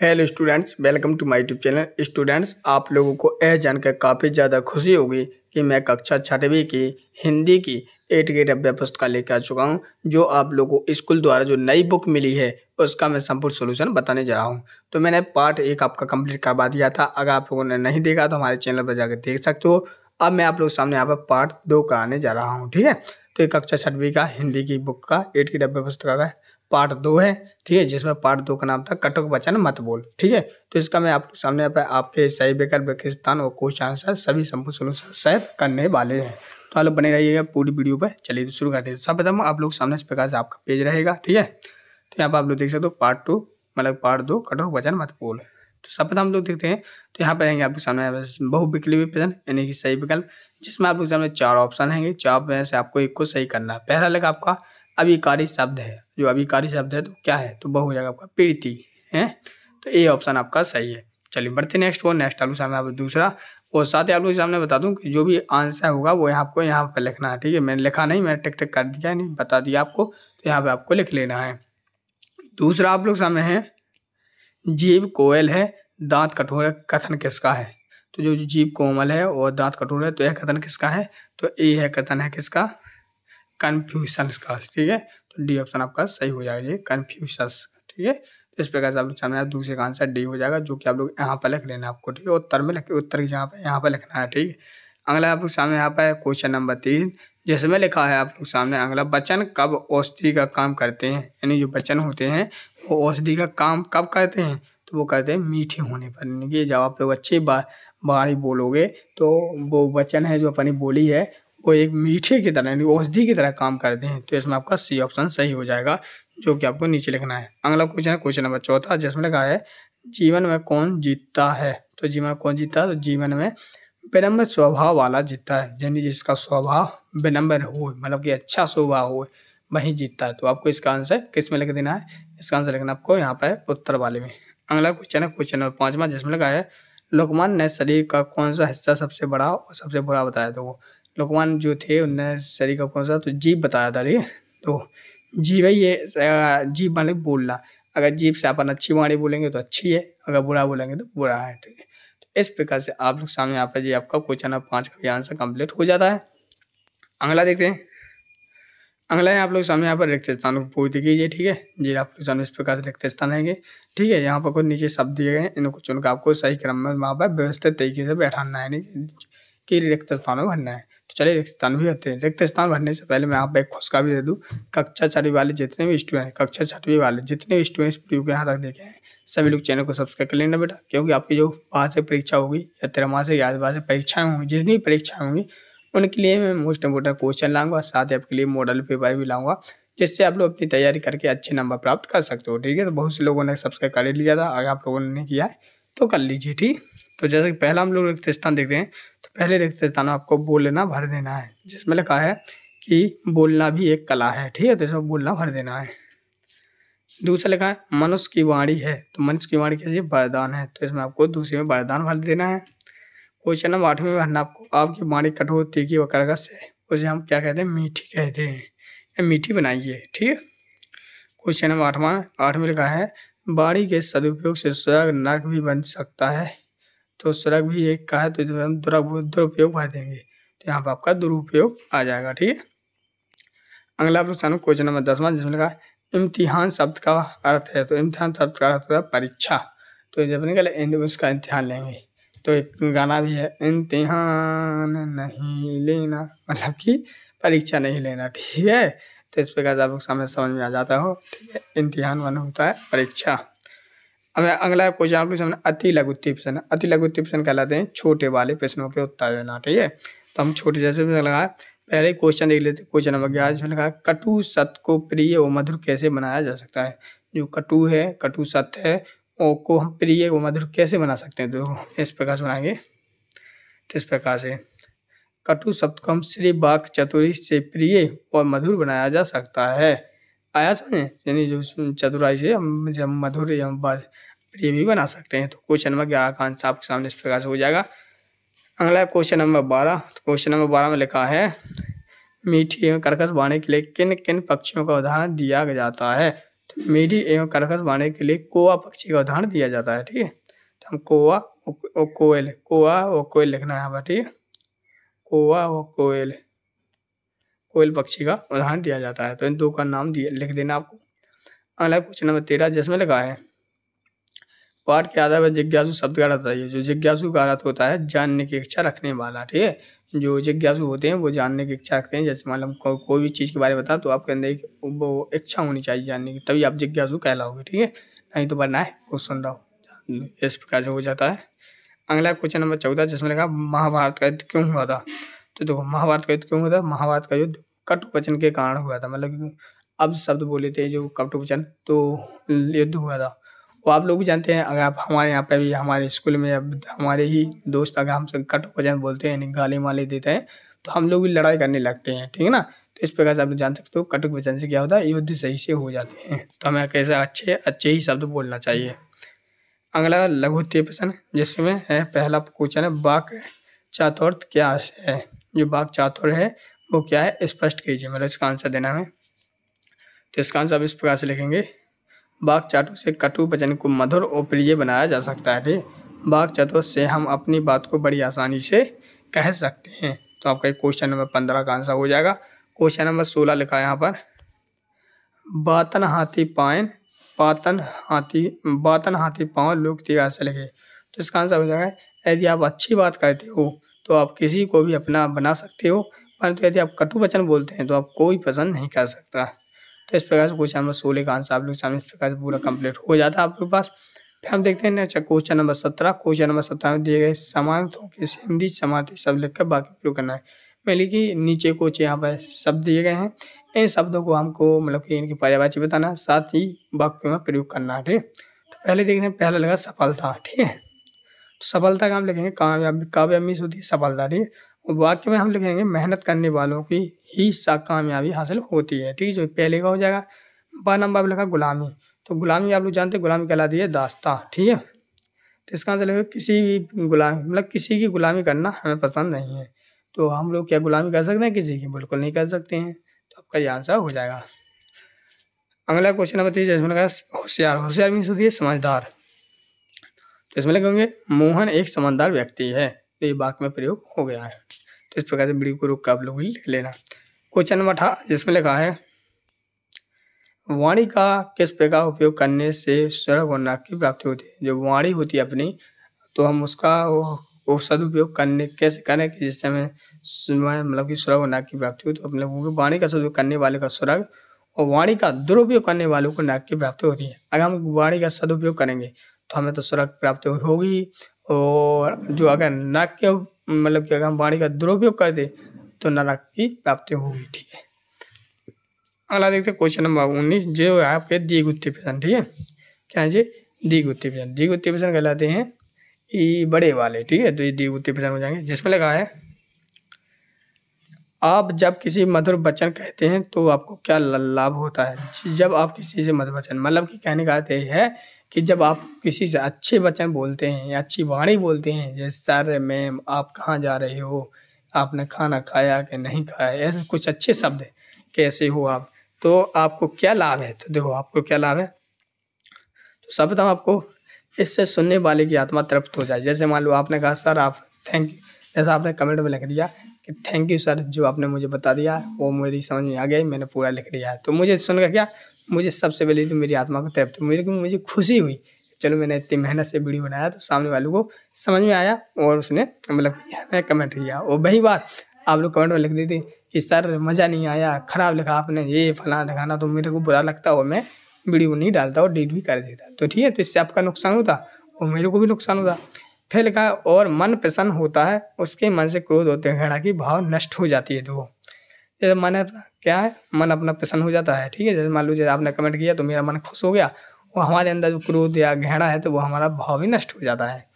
Hello students welcome to my YouTube channel students आप लोगों को यह जानकर काफ़ी ज़्यादा खुशी होगी कि मैं कक्षा छठवीं की हिंदी की एट ग्रेड अव्यय पुस्तक लेकर आ चुका हूँ, जो आप लोगों को स्कूल द्वारा जो नई बुक मिली है, उसका मैं संपूर्ण सोल्यूशन बताने जा रहा हूँ। तो मैंने पार्ट एक आपका कंप्लीट करवा दिया था। अगर आप लोगों ने नहीं देखा तो हमारे चैनल पर जाकर देख सकते हो। अब मैं आप लोग सामने यहाँ पर पार्ट दो कराने जा रहा हूँ, ठीक है? तो एक कक्षा छठवीं का हिंदी की बुक का एट ग्रेड अव्यय पुस्तक का पार्ट दो है, ठीक है, जिसमें पार्ट दो का नाम था कटुक वचन मत बोल, ठीक है? तो इसका मैं आप सामने पे आपके सही विकल्प स्थान और क्वेश्चन आंसर सभी संपूर्ण सोल्यूशन करने वाले हैं। तो आप लोग बने रहिएगा पूरी वीडियो पर चलिए तो शुरू करते हैं। सब प्रथम आप लोग सामने इस प्रकार से आपका पेज रहेगा, ठीक है? तो यहाँ पर आप लोग देख सकते हो पार्ट टू मतलब पार्ट दो, कटुक वचन मत बोल। तो सब प्रथम हम लोग देखते हैं तो यहाँ पर रहेंगे आपके सामने बहु बहुविकल्पी प्रश्न यानी कि सही विकल्प, जिसमें आप लोग सामने चार ऑप्शन रहेंगे। चार में से आपको एक को सही करना है। पहला लगा आपका अभिकारी शब्द है। जो अभिकारी शब्द है तो क्या है? तो वह हो जाएगा आपका प्रीति, है? तो ये ऑप्शन आपका सही है। चलिए बढ़ते नेक्स्ट को नेक्स्ट आलू सामने दूसरा। और साथ ही आप लोग सामने बता दूँ कि जो भी आंसर होगा वो आपको यहाँ पर लिखना है, ठीक है? मैंने लिखा नहीं, मैंने टिक टिक कर दिया नहीं, बता दिया आपको तो यहाँ पे आपको लिख लेना है। दूसरा आप लोग सामने है, जीव कोयल है, दांत कठोर कथन किसका है? तो जो जीव कोमल है और दांत कठोर है तो यह कथन किसका है? तो ये है कथन है किसका? कन्फ्यूशन का, ठीक है? तो डी ऑप्शन आपका सही हो जाएगा ये कन्फ्यूशन ठीक है? तो इस प्रकार से आप लोग सामने दूसरे का आंसर डी हो जाएगा, जो कि आप लोग यहाँ पर लिख लेना आपको, ठीक है? उत्तर में लिख, उत्तर की जहाँ पर यहाँ पर लिखना है, ठीक है? अगला आप लोग सामने यहाँ पर क्वेश्चन नंबर तीन, जिसमें लिखा है आप लोग सामने, अगला बचन कब औषधि का काम करते हैं? यानी जो बचन होते हैं, वो औषधि का काम कब करते हैं? तो वो करते हैं मीठे होने पर, यानी कि जब आप लोग अच्छी बात बाणी बोलोगे तो वो वचन है जो अपनी बोली है वो एक मीठे की तरह, यानी औषधि की तरह काम करते हैं तो इसमें आपका सी ऑप्शन सही हो जाएगा, जो कि आपको नीचे लिखना है। अगला क्वेश्चन है क्वेश्चन नंबर चौथा, जिसमें लिखा है, जीवन में कौन जीतता है? तो जीवन में कौन जीतता है? तो जीवन में विनम्र स्वभाव वाला जीतता है, यानी जिसका स्वभाव विनम्र हो मतलब कि अच्छा स्वभाव हो, वही जीतता है। तो आपको इसका आंसर किसमें लिख देना है? इसका आंसर लिखना आपको यहाँ पर उत्तर वाले में। अगला क्वेश्चन है क्वेश्चन नंबर पाँचवा, जिसमें लिखा है लोकमान ने शरीर का कौन सा हिस्सा सबसे बड़ा और सबसे बुरा बताया तो वो? लोकमान जो थे, उनने शरीर का कौन सा? तो जीव बताया था, ठीक है? तो जीव ही ये जीव माने बोलना। अगर जीव से अपन अच्छी वाणी बोलेंगे तो अच्छी है, अगर बुरा बोलेंगे तो बुरा है, ठीक है? तो इस प्रकार से आप लोग सामने यहाँ पर जी आपका क्वेश्चन नंबर पाँच का भी आंसर कंप्लीट हो जाता है। अगला देखते हैं। अगला है, आप लोग सामने यहाँ पर रिक्त स्थान को पूर्ति कीजिए, ठीक है? जी, आप लोग सामने इस प्रकार से रिक्त स्थान रहेंगे ठीक है? यहाँ पर कुछ नीचे शब्द दिए गए इनको चुनकर आपको सही क्रम में वहाँ पर व्यवस्थित तरीके से बैठाना है? कि रिक्त स्थान में भरना है। तो चलिए रिक्त स्थान भी भरते हैं। रिक्त स्थान भरने से पहले मैं आप पे एक खुशका भी दे दूँ। कक्षा छठी वाले जितने भी स्टूडेंट कक्षा छठवीं वाले जितने भी स्टूडेंट्स वीडियो को यहाँ तक देखे हैं। सभी लोग चैनल को सब्सक्राइब कर लेना बेटा, क्योंकि आपकी जो वहाँ से परीक्षा होगी, या तेरह माह से ग्यारह से परीक्षाएँ होंगी, जितनी भी परीक्षाएँ होंगी, उनके लिए मैं मोस्ट इंपोर्टेंट क्वेश्चन लाऊँगा, साथ ही आपके लिए मॉडल पेपर भी लाऊँगा, जिससे आप लोग अपनी तैयारी करके अच्छे नंबर प्राप्त कर सकते हो। ठीक है तो बहुत से लोगों ने सब्सक्राइब कर लिया था, अगर आप लोगों ने नहीं किया है तो कर लीजिए, ठीक? तो जैसे कि पहला हम लोग रिक्त स्थान देखते हैं तो पहले रिक्त स्थान आपको बोलना भर देना है, जिसमें लिखा है कि बोलना भी एक कला है, ठीक है? तो इसमें बोलना भर देना है। दूसरा लिखा है, मनुष्य की वाणी है तो मनुष्य की वाणी कैसे वरदान है तो इसमें आपको दूसरे में वरदान भर देना है। क्वेश्चन नंबर आठवें में भरना आपको, आपकी वाणी कठोर तीखी व करगस है, उसे हम क्या कहते हैं? मीठी कहते हैं। मीठी बनाइए, ठीक है? क्वेश्चन नंबर आठवां, आठवें लिखा है बाड़ी के सदुपयोग से स्वर्ग नरक भी बन सकता है। तो स्वर्ग भी एक का है तो हम दुरुपयोग भर देंगे। तो यहाँ पर आपका दुरुपयोग आ जाएगा, ठीक है? अगला प्रश्न क्वेश्चन नंबर दसवां जिसमें लिखा इम्तिहान शब्द का अर्थ है तो इम्तिहान शब्द का अर्थ होता है परीक्षा। तो जब निकले उसका इम्तिहान लेंगे। तो एक गाना भी है, इम्तिहान नहीं लेना मतलब कि परीक्षा नहीं लेना, ठीक है? तो इस प्रकार आप लोग सामने समझ में आ जाता हो, ठीक है? इम्तिहान वन होता है परीक्षा। अगला क्वेश्चन आप लोग सामने अति लघुत्ती प्रश्न अति लघुत्ती प्रश्न कहलाते हैं छोटे वाले प्रश्नों के उत्तर देना, ठीक है? तो हम छोटे जैसे भी लगा, पहले क्वेश्चन देख लेते क्वेश्चन नंबर ग्यारह जिसमें लिखा कटु सत्य को प्रिय व मधुर कैसे बनाया जा सकता है? जो कटु है, कटु सत्य है, और को हम प्रिय व मधुर कैसे बना सकते हैं? तो इस प्रकार से बनाएँगे। तो इस प्रकार से, कटु शब्द को हम श्री बाक चतुरी से प्रिय और मधुर बनाया जा सकता है। आया समझे यानी जो चतुराई से हम जब मधुर या प्रिय भी बना सकते हैं तो क्वेश्चन नंबर ग्यारह का आंसर आपके सामने इस प्रकार से हो जाएगा। अगला क्वेश्चन नंबर बारह तो क्वेश्चन नंबर बारह में लिखा है, मीठी एवं कर्कश वाणी के लिए किन किन पक्षियों का उदाहरण दिया जाता है? तो मीठी एवं कर्कश वाणी के लिए कोआ पक्षी का उदाहरण दिया जाता है, ठीक है? तो हम कोआ और कोयल, कोआ और कोयल लिखना है यहाँ पर, ठीक है? कोआ और कोयल। कोयल पक्षी का उदाहरण दिया जाता है। तो इन दो का नाम दिया लिख देना आपको। अगला क्वेश्चन नंबर तेरह जिसमें लिखा है पाठ के आधार पर जिज्ञासु शब्द का अर्थ जो जिज्ञासु का अर्थ होता है जानने की इच्छा रखने वाला ठीक है? जो जिज्ञासु होते हैं वो जानने की इच्छा रखते हैं। जैसे मान को, कोई भी चीज़ के बारे में बता तो आपके अंदर एक वो इच्छा होनी चाहिए जानने की तभी आप जिज्ञासु कहलाओगे ठीक है? नहीं तो बनना है क्वेश्चन रहो। इस प्रकार से हो जाता है। अगला क्वेश्चन नंबर चौदह जिसमें लिखा महाभारत का युद्ध क्यों हुआ था? तो देखो, महाभारत का युद्ध क्यों हुआ था? महाभारत का युद्ध कटु वचन के कारण हुआ था। मतलब अब शब्द बोले थे जो कटु वचन तो युद्ध हुआ था। वो आप लोग भी जानते हैं, अगर आप हमारे यहाँ पे भी, हमारे स्कूल में अब हमारे ही दोस्त अगर हमसे कटु वचन बोलते हैं गाली माली देते हैं तो हम लोग भी लड़ाई करने लगते हैं, ठीक है ना? तो इस प्रकार से आप लोग जान सकते हो कटुक वचन से क्या होता है, युद्ध सही से हो जाते हैं। तो हमें कैसे अच्छे अच्छे ही शब्द बोलना चाहिए। अगला लघु प्रश्न, जिसमें है, पहला क्वेश्चन है बाक चातुर्थ क्या है? जो बाक चातुर है, वो क्या है? स्पष्ट कीजिए मतलब इसका आंसर देना है। तो इसका आंसर आप इस प्रकार से लिखेंगे। बाघ चातुर से कटु वचन को मधुर और प्रिय बनाया जा सकता है ठीक बाक चातुर से हम अपनी बात को बड़ी आसानी से कह सकते हैं। तो आपका क्वेश्चन नंबर पंद्रह का आंसर हो जाएगा। क्वेश्चन नंबर सोलह लिखा है यहाँ पर। बातन हाथी पायन, पातन हाथी, बातन हाथी पाँव लोग तिगा से तो इसका आंसर हो जाएगा यदि आप अच्छी बात कहते हो तो आप किसी को भी अपना बना सकते हो, परंतु यदि आप कटु वचन बोलते हैं तो आप कोई पसंद नहीं कर सकता। तो इस प्रकार से क्वेश्चन नंबर सोलह का आंसर आप लोग सामने इस प्रकार से पूरा कंप्लीट हो जाता है आपके पास। फिर हम देखते हैं अच्छा क्वेश्चन नंबर सत्रह। क्वेश्चन नंबर सत्रह में दिए गए समानों के हिंदी समाधि शब्द लिखकर बाकी प्रयोग करना है। पहले कि नीचे कुछ यहाँ पर शब्द दिए गए हैं। इन शब्दों को हमको मतलब कि इनकी पर्यावाची बताना साथ ही वाक्यों में प्रयोग करना है, ठीक तो पहले देखते हैं, पहला लगा सफलता, ठीक है? तो सफलता का हम लिखेंगे कामयाबी कामयाबी होती है सफलता ठीक है वाक्य में हम लिखेंगे मेहनत करने वालों की ही कामयाबी हासिल होती है। ठीक है, जो पहले का हो जाएगा। बार नंबर लिखा गुलामी। तो गुलामी आप लोग जानते हैं, गुलामी कहलाती है दास्ता। ठीक है? तो इसका आंसर लगेगा किसी भी गुलामी मतलब किसी की गुलामी करना हमें पसंद नहीं है। तो हम लोग क्या गुलामी कर सकते हैं? किसी की बिल्कुल नहीं कर सकते हैं। तो आपका ये आंसर हो जाएगा। अगला क्वेश्चन नंबर तीस होशियार। होशियार मीन्स होती है समझदार। तो इसमें लगेंगे मोहन एक समझदार व्यक्ति है। तो ये वाक्य में प्रयोग हो गया है। तो इस प्रकार से वीडियो को रुक कर आप लोग लिख लेना। क्वेश्चन नंबर अठारह जिसमें लिखा है वाणी का किस प्रकार उपयोग करने से स्वर और की प्राप्ति होती है? जो वाणी होती है अपनी तो हम उसका वो, सदुपयोग करने कैसे करें कि जिससे हमें मतलब कि स्वर्ग नाक की प्राप्ति हो? तो अपने लोगों को वाणी का सदुपयोग करने वाले का स्वर्ग और वाणी का दुरुपयोग करने वालों को नाक की प्राप्ति होती है। अगर हम वाणी का सदुपयोग करेंगे तो हमें तो स्वर्ग प्राप्ति होगी। और जो अगर नाक के मतलब कि अगर हम वाणी का दुरुपयोग कर दे तो नरक की प्राप्ति होगी, ठीक है। अगला देखते हैं क्वेश्चन नंबर उन्नीस, जो है आपके दीगुत्ती प्रश्न ठीक है। क्या है जी? दीगुत्ती प्रश्न दीगुत्ती प्रश्न कहलाते हैं ये बड़े वाले, ठीक है। तो ये दीगुत्ती प्रश्न हो जाएँगे। जिसमें लगा है, आप जब किसी मधुर वचन कहते हैं तो आपको क्या लाभ होता है? जब आप किसी से मधुर वचन मतलब कि कहने का है कि जब आप किसी से अच्छे वचन बोलते हैं या अच्छी वाणी बोलते हैं, जैसे, सर, मैम, आप कहाँ जा रहे हो? आपने खाना खाया कि नहीं खाया? ऐसे कुछ अच्छे शब्द कैसे हो आप? तो आपको क्या लाभ है? तो देखो, आपको क्या लाभ है? तो हम आपको इससे सुनने वाले की आत्मा तृप्त हो जाए। जैसे मान लो आपने कहा, सर, आप थैंक यू जैसा आपने कमेंट में लिख दिया कि थैंक यू सर जो आपने मुझे बता दिया, वो मेरी समझ में आ गई मैंने पूरा लिख लिया है। तो मुझे सुनकर क्या? मुझे सबसे पहले तो मेरी आत्मा को तृप्त मेरे को मुझे खुशी हुई। चलो मैंने इतनी मेहनत से वीडियो बनाया तो सामने वालों को समझ में आया और उसने मतलब मैं कमेंट किया। और वही बात आप लोग कमेंट में लिख देते कि, सर, मज़ा नहीं आया, ख़राब लिखा आपने ये, फलाना लिखाना तो मेरे को बुरा लगता और मैं वीडियो नहीं डालता और डिलीट भी कर देता। तो ठीक है तो इससे आपका नुकसान होता और मेरे को भी नुकसान होता। फिर लिखा, और मन प्रसन्न होता है, उसके मन से क्रोध होते हैं घृणा की भाव नष्ट हो जाती है। तो जैसे मन अपना क्या है? मन अपना प्रसन्न हो जाता है, ठीक है? जैसे मान लीजिए आपने कमेंट किया तो मेरा मन खुश हो गया, वो हमारे अंदर जो क्रोध या घृणा है तो वो हमारा भाव भी नष्ट हो जाता है।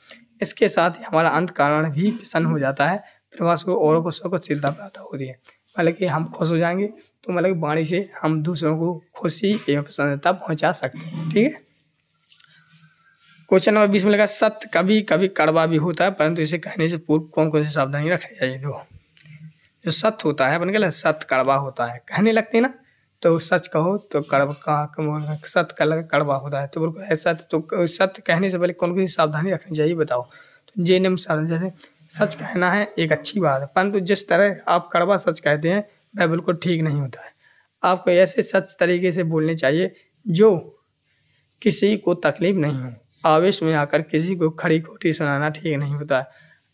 इसके साथ ही हमारा अंत कारण भी प्रसन्न हो जाता है, फिर वहाँ को औरों को स्वगतशीलता प्राप्त होती है। मतलब कि हम खुश हो जाएँगे तो मतलब वाणी से हम दूसरों को खुशी एवं प्रसन्नता पहुँचा सकते हैं, ठीक है? क्वेश्चन नंबर बीस में लगा सत्य कभी कभी कड़वा भी होता है, परंतु इसे कहने से पूर्व कौन कौन सी सावधानी रखनी चाहिए? दो जो सत्य होता है अपन क्या सत्य कड़वा होता है। कहने लगते ना तो सच कहो तो कड़वा सत्य का लगा कड़वा होता है। तो बोल ऐसा तो सत्य कहने से पहले कौन कौन सी सावधानी रखनी चाहिए, बताओ। तो जे नियम जैसे सच कहना है, एक अच्छी बात है। परंतु जिस तरह आप कड़वा सच कहते हैं, वह बिल्कुल ठीक नहीं होता है। आपको ऐसे सच तरीके से बोलने चाहिए, जो किसी को तकलीफ़ नहीं हो। आवेश में आकर किसी को खड़ी खोटी सुनाना ठीक नहीं होता है।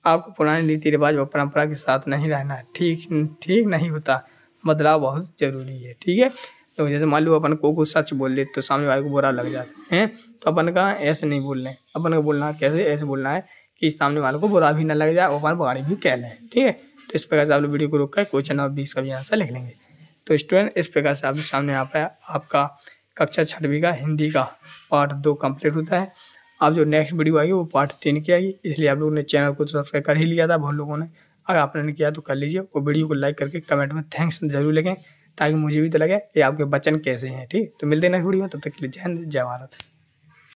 आपको पुराने रीति रिवाज व परंपरा के साथ नहीं रहना ठीक ठीक नहीं होता। बदलाव बहुत ज़रूरी है, ठीक है? तो जैसे मान लो अपन को कुछ सच बोल दे तो सामने वाले को बुरा लग जाता है तो अपन का ऐसे नहीं बोलना है। अपन को बोलना कैसे ऐसे बोलना है कि सामने वाले को बुरा भी ना लग जाए और अपन भी कह लें, ठीक है? तो इस प्रकार से आप लोग वीडियो को रोक कर क्वेश्चन और बीस का भी आंसर लिख लेंगे। तो स्टूडेंट, इस प्रकार से आप सामने यहाँ पर आपका कक्षा छठवीं का हिंदी का पार्ट दो कंप्लीट होता है। अब जो नेक्स्ट वीडियो आएगी वो पार्ट तीन की आएगी। इसलिए आप लोगों ने चैनल को सब्सक्राइब कर ही लिया था, बहुत लोगों ने। अगर आपने नहीं किया तो कर लीजिए और वीडियो को लाइक करके कमेंट में थैंक्स ज़रूर लिखें, ताकि मुझे भी तो लगे कि आपके बचन कैसे हैं, ठीक? तो मिलते हैं नेक्स्ट वीडियो में, तब तक के लिए जय हिंद, जय भारत।